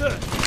Ugh.